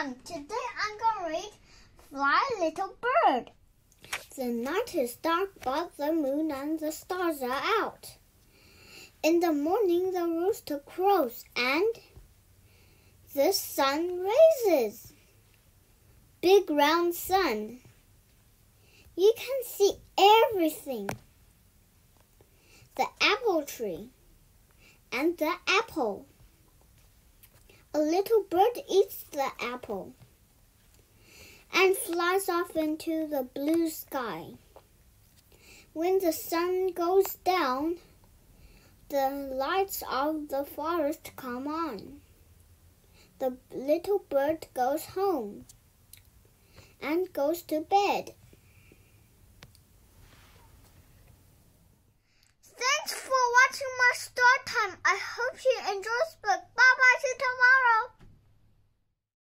time. Today I'm to read Fly Little Bird. The night is dark, but the moon and the stars are out. In the morning, the rooster crows and the sun rises. Big round sun. You can see everything. The apple tree and the apple. A little bird eats the apple and flies off into the blue sky. When the sun goes down, the lights of the forest come on. The little bird goes home and goes to bed. Thanks for watching my story time. I hope you enjoyed